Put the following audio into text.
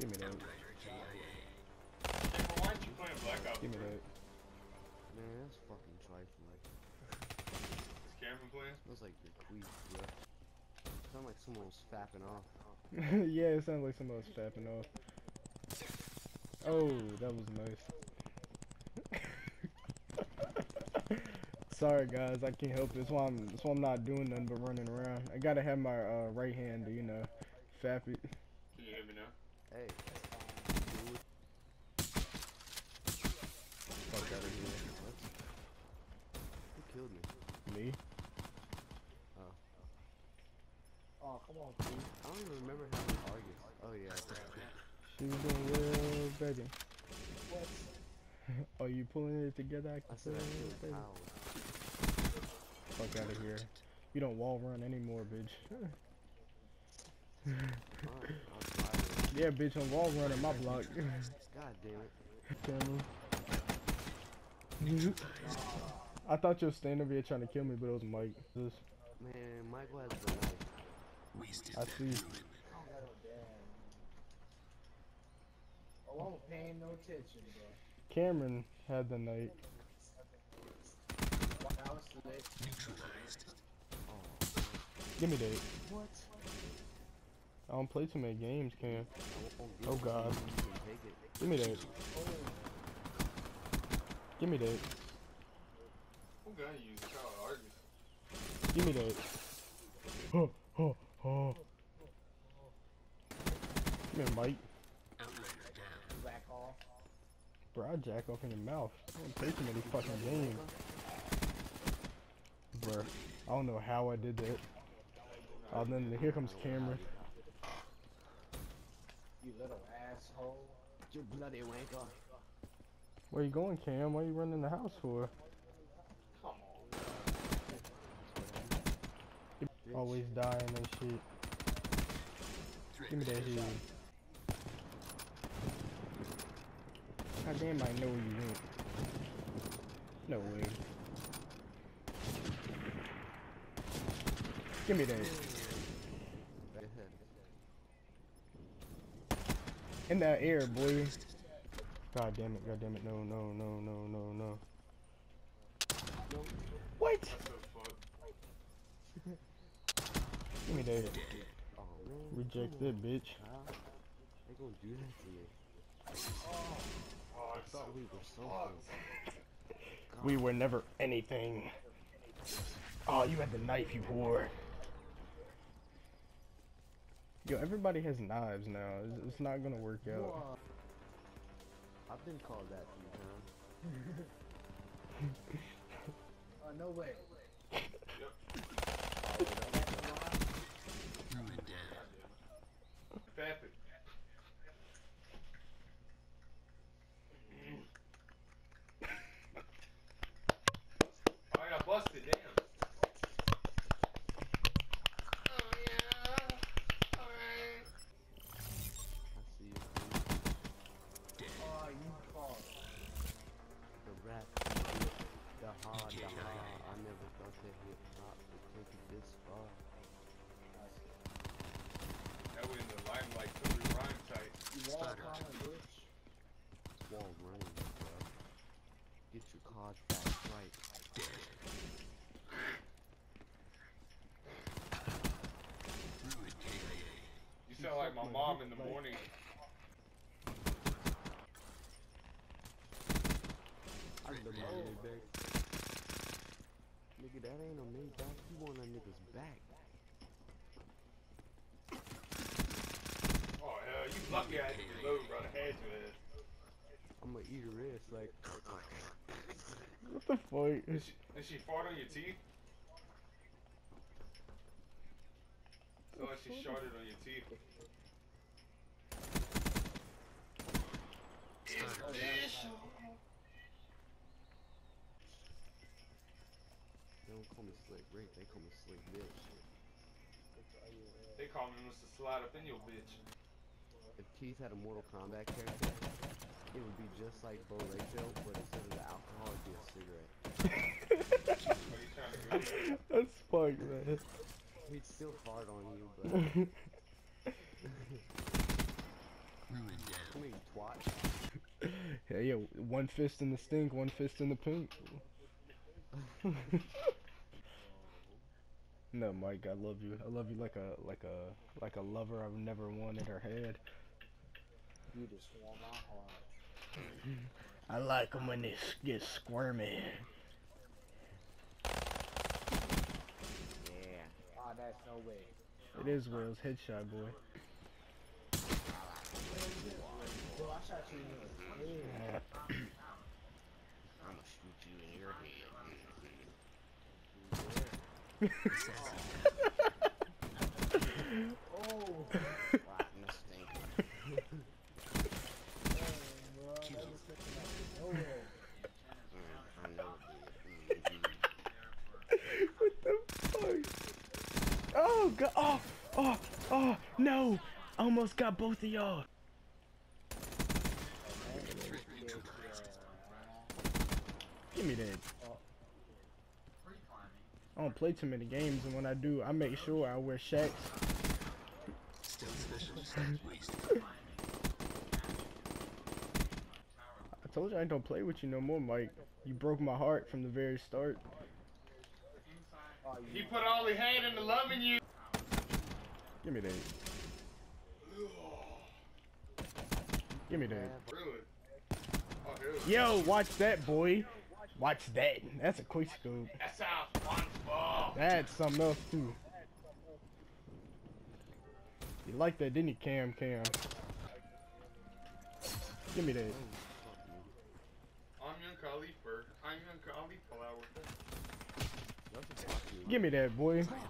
Give me that. Hey, why aren't you playing Black Ops? Give me that. Man, that's fucking trifling. Is Cameron playing? Smells like your queef, bro. Sound like someone was fapping off. yeah, it sounds like somebody was fapping off. Oh, that was nice. Sorry guys, I can't help it. That's why I'm that's why I'm not doing nothing but running around. I gotta have my uh, right hand, you know, fap it. Can you hear me now? Hey, Fuck out of here. what? Who killed me? Me? Oh, Oh, come on, please. I don't even remember how we argued. Oh yeah. She was doing well, baby. What? Are you pulling it together? I I said I tell, killed baby. Owl. Fuck out of here. You don't wall run anymore, bitch. yeah, bitch, I'm wall running my block. God damn it. Camera. I thought you were standing over here trying to kill me, but it was Mike. This, Man, Michael has the knife. I see. Oh, damn. I'm paying no attention, bro. Cameron had the night. Wow, it's lit. Oh, Give me that. what? I don't play too many games, Cam. Oh, God. Give me that. Give me that. Who gun you. Give me that. Oh, oh, oh. Here, Mike. Back off. Bro, I jack off in your mouth. I don't play too many fucking games. Bro, I don't know how I did that. Oh, then here comes Cameron. You little asshole. You bloody wanker. Where you going, Cam? What are you running the house for? Come on. Bitch. Always dying and shit. Give me that head. God damn, I know you went. No way. Give me that. Back ahead. In that air, boy. God damn it, god damn it. No, no, no, no, no, no. What? What the fuck? Give me that. Reject that, bitch. They gonna do that to you. I thought we were so close. We were never anything. Oh, you had the knife, you whore. Yo, everybody has knives now. It's, it's not gonna work out. Whoa. I've been called that a few times. Uh, no way. Fap it. Alright, I busted, damn. Oh yeah. Alright. I see you. Oh, you caught. The rap, the hard, the hard. I never thought that hip hop take it this far. That was in the limelight till we rhyme tight. You wall calling, bitch. Wall running, bro. Get your card back right. You sound like my mom in the morning. I love my money back. Nigga, that ain't a back. You want a nigga's back. Oh hell, you lucky I didn't load, bro. I had your ass. I'ma eat her ass like. What the fuck? And she, and she fart on your teeth? So like she sharted on your teeth. They don't call me Slick Rick, they call me Slick Bitch. They call me Mr. Slide up in your bitch. If Keith had a Mortal Kombat character, it would be just like Bo' Rai Cho, but instead of the alcohol, it'd be a cigarette. What are you trying to do? That's fucked, man. He'd still fart on you, but Ruined twat. Yeah, yeah. One fist in the stink, one fist in the pink. no, Mike, I love you. I love you like a like a like a lover I've never wanted or had. You just warm my heart. I like 'em when they get squirmy. Yeah. Ah, that's no way. It is Will's headshot boy. Bro, I shot you in the head. I'ma shoot you in your head. Oh, Rotten the stink. bro, that was sticking out of it did. Mhm. what the fuck? Oh god! Oh! Oh! Oh! No! Almost got both of y'all. Give me that. I don't play too many games, and when I do, I make sure I wear shacks. I told you I don't play with you no more, Mike. You broke my heart from the very start. He you put all he had into loving you. Give me that. Give me that. Really? Oh, here we go. Yo, watch that, boy. Watch that. That's a quick scoop. That sounds wonderful. That's something else too. You like that, didn't you, Cam? Cam. Give me that. Oh, I'm young Khalifa. I'm young Cauliflower. Y'all should talk to me. Give me that, boy. Plant